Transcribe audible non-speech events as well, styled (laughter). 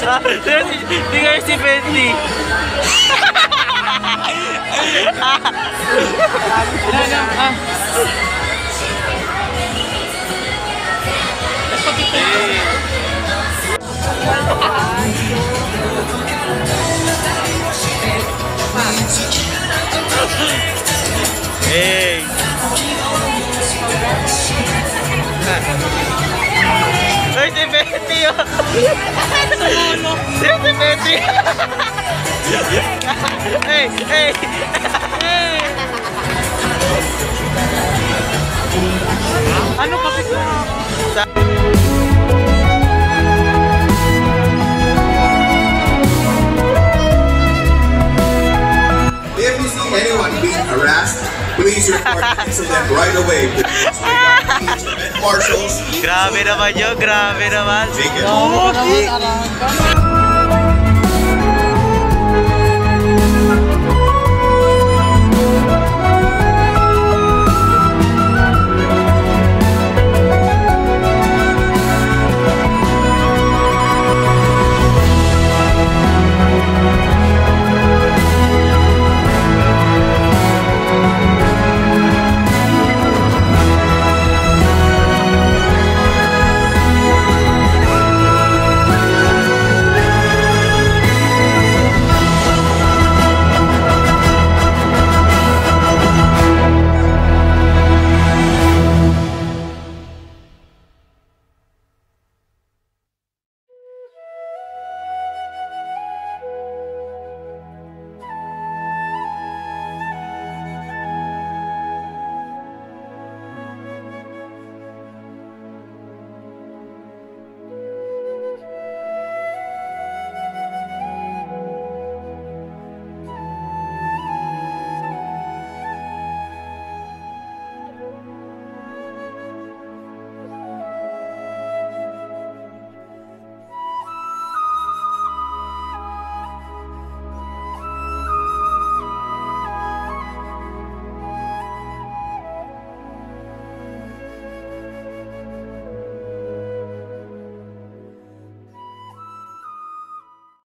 Hindi kayo si Bendy. Hey! Yan si Betty! hey, hey! Hey! Ano kapit? If you see anyone being harassed, please report the incident right away (laughs) marshals. Grabe naman yun, grabe naman. Make it.